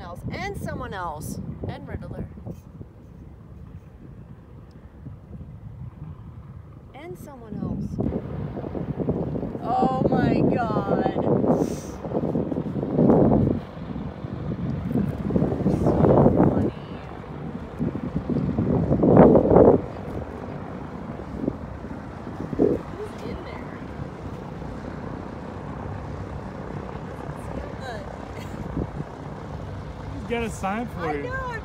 someone else, and someone else, and Riddler. And someone else. Oh my god. get a sign for I you. Know,